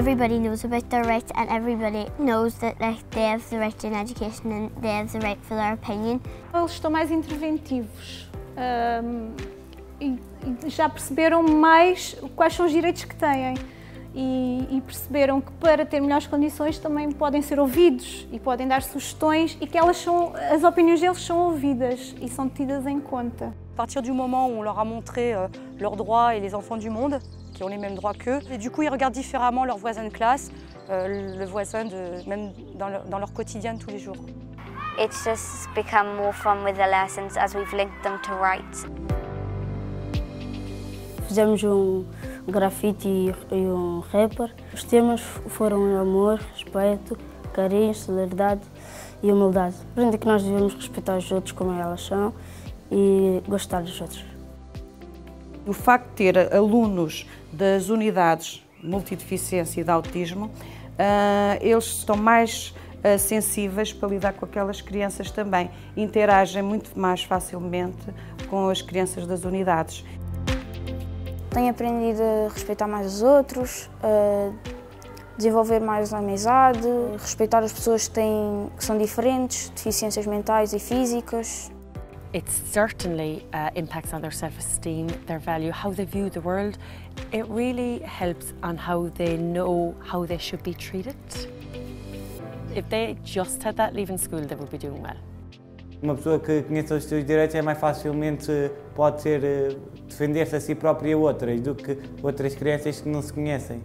everybody knows about their rights and everybody knows that like, they have the right to an education and they have the right for their opinion. Eles estão mais interventivos um, e, e já perceberam mais quais são os direitos que têm. E, e, perceberam que para ter melhores condições também podem ser ouvidos e podem dar sugestões e que elas são, as opiniões deles são ouvidas e são tidas em conta. A partir du moment où on leur a montré euh, leurs droits et les enfants du monde, qui ont les mêmes droits qu'eux, et du coup ils regardent différemment leurs voisins de classe, euh, le voisin de, même dans leur, dans leur quotidien de tous les jours. It's just become more fun with the lessons as we've linked them to rights. Fizemos um grafite e um rapper. Os temas foram amor, respeito, carinho, solidariedade e humildade. Aprende que nós devemos respeitar os outros como elas são e gostar dos outros. O facto de ter alunos das unidades multideficiência e de autismo, ah, eles estão mais ah, sensíveis para lidar com aquelas crianças também. Interagem muito mais facilmente com as crianças das unidades. Tenho aprendido a respeitar mais os outros, a desenvolver mais a amizade, respeitar as pessoas que, têm, que são diferentes, deficiências mentais e físicas. It certainly uh, impacts on their self-esteem, their value, how they view the world. It really helps on how they know how they should be treated. If they just had that leaving school, they would be doing well. Uma pessoa que conheça os seus direitos é mais facilmente pode ser eh, defender-se a si própria e outras do que outras crianças que não se conhecem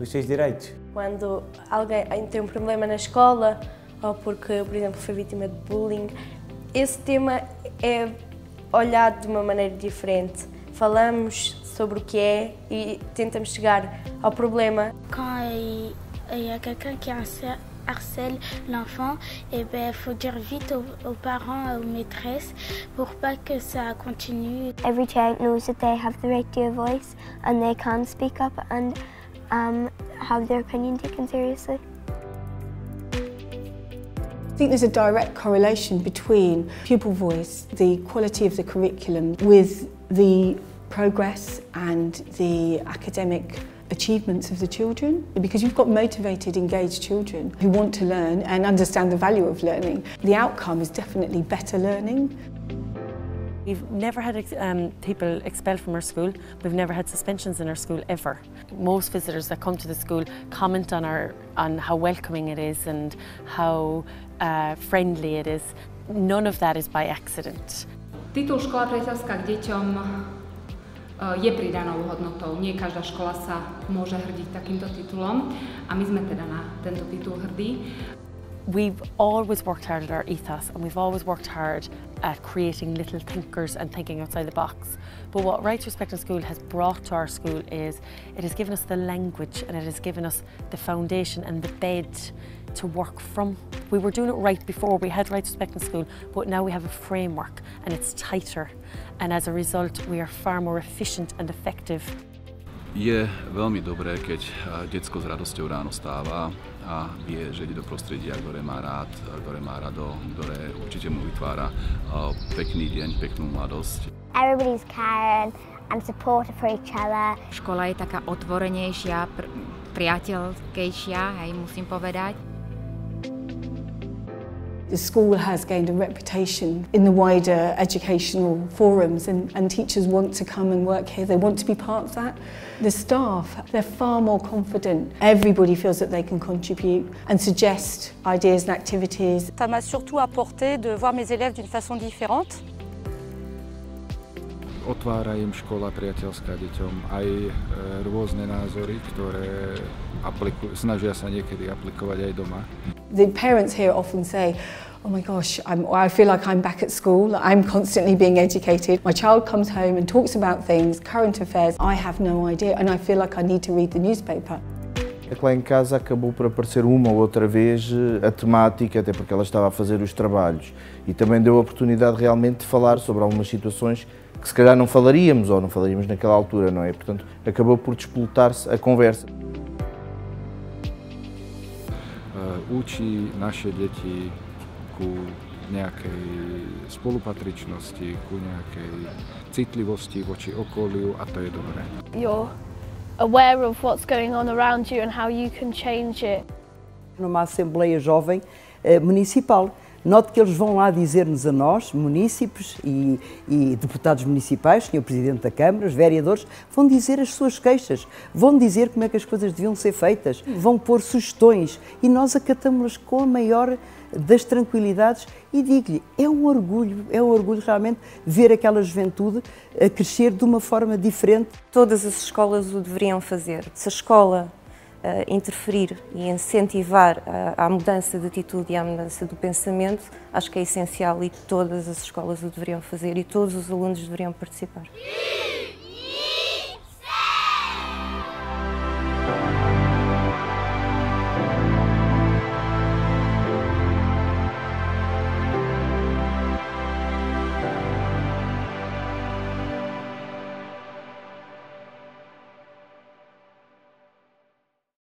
os seus direitos. Quando alguém tem um problema na escola ou porque, por exemplo, foi vítima de bullying, esse tema é olhado de uma maneira diferente. Falamos sobre o que é e tentamos chegar ao problema. Il y a qui harcèle l'enfant, et ben faut dire vite aux, aux, parents, aux maîtresses, pour pas que ça continue. Every child knows that they have the right to a voice and they can speak up and um, have their opinion taken seriously. I think there's a direct correlation between pupil voice, the quality of the curriculum, with the progress and the academic achievements of the children because you've got motivated, engaged children who want to learn and understand the value of learning. The outcome is definitely better learning. We've never had um, people expelled from our school. We've never had suspensions in our school ever. Most visitors that come to the school comment on our on how welcoming it is and how uh, friendly it is. None of that is by accident. Titul Škola priateľská k deťom je pridanou hodnotou. Nie každá škola sa môže hrdiť takýmto titulom a my sme teda na tento titul hrdí. We've always worked hard at our ethos and we've always worked hard at creating little thinkers and thinking outside the box. But what Rights Respect in School has brought to our school is it has given us the language and it has given us the foundation and the bed to work from. We were doing it right before, we had Rights Respect in School, but now we have a framework and it's tighter and as a result we are far more efficient and effective. Je veľmi dobré, keď detsko s radosťou ráno stáva a vie, že ide do prostredia, ktoré má rád, ktoré má rado, ktoré určite mu vytvára pekný deň, peknú mladosť. Everybody's caring and supportive for each other. Škola je taká otvorenejšia, pr priateľskejšia, hej, musím povedať. The school has gained a reputation in the wider educational forums and, and teachers want to come and work here, they want to be part of that. The staff, they're far more confident. Everybody feels that they can contribute and suggest ideas and activities. Ça m'a surtout apporté de voir mes élèves d'une façon différente. Otvára im škola priateľská deťom aj rôzne názory, ktoré apliku- snažia sa niekedy aplikovať aj doma. The parents here often say, oh my gosh, I'm, I feel like I'm back at school, I'm constantly being educated. My child comes home and talks about things, current affairs, I have no idea and I feel like I need to read the newspaper. É que lá em casa acabou por aparecer uma ou outra vez a temática, até porque ela estava a fazer os trabalhos. E também deu a oportunidade realmente de falar sobre algumas situações que se calhar não falaríamos ou não falaríamos naquela altura, não é? Portanto, acabou por despolutar-se a conversa. Učí naše deti ku nejakej spolupatričnosti, ku nejakej citlivosti voči okoliu a to je dobré. Jag aware of what's going on around you and how you can change it. Numa Assembleia Jovem eh, Municipal. Note que eles vão lá dizer-nos a nós, munícipes e, e, deputados municipais, Sr. Presidente da Câmara, os vereadores, vão dizer as suas queixas, vão dizer como é que as coisas deviam ser feitas, vão pôr sugestões e nós acatamos-las com a maior das tranquilidades e digo-lhe, é um orgulho, é um orgulho realmente ver aquela juventude a crescer de uma forma diferente. Todas as escolas o deveriam fazer. Se a escola interferir e incentivar a, a, mudança de atitude e a mudança do pensamento, acho que é essencial e todas as escolas o deveriam fazer e todos os alunos deveriam participar.